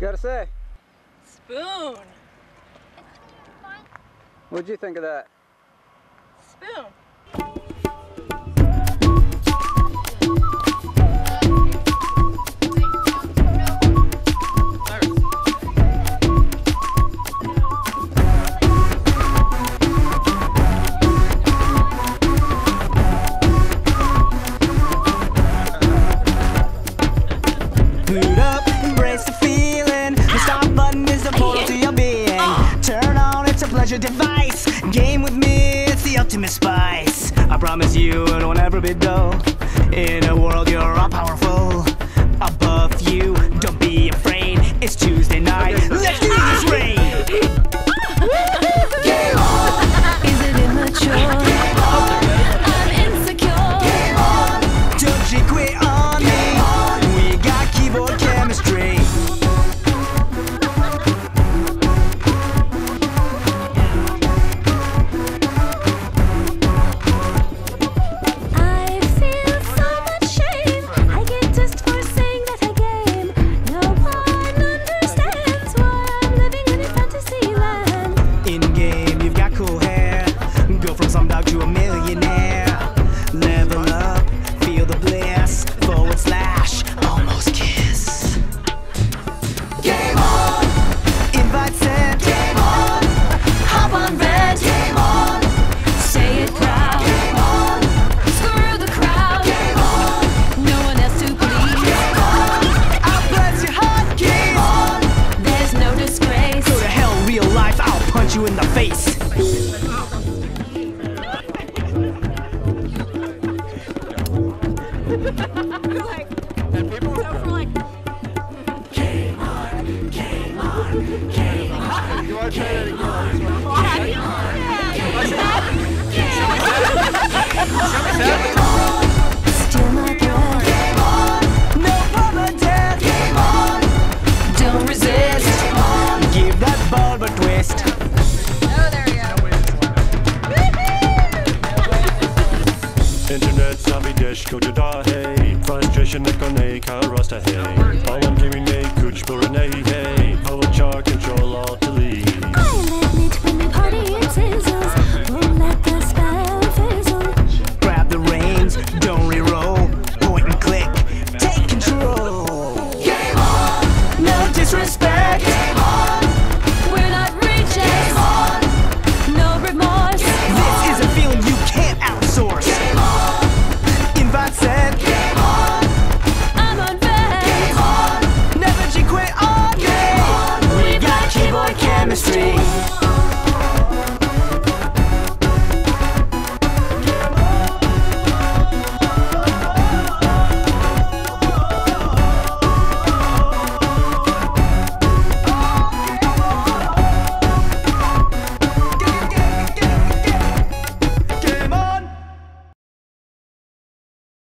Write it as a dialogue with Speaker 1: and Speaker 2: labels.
Speaker 1: you gotta say?
Speaker 2: Spoon.
Speaker 1: What'd you think of that?
Speaker 2: Spoon.
Speaker 3: Pleasure device. Game with me, it's the ultimate spice. I promise you, it won't ever be dull. In a world, you're all powerful. Above you, don't be afraid. It's Tuesday night. Let's do you
Speaker 4: in
Speaker 3: the face.
Speaker 4: Steal
Speaker 5: Internet savvy dish hey. Frustration ne kone ka rasta hey. Pollen kimi ne kuch pura ne hey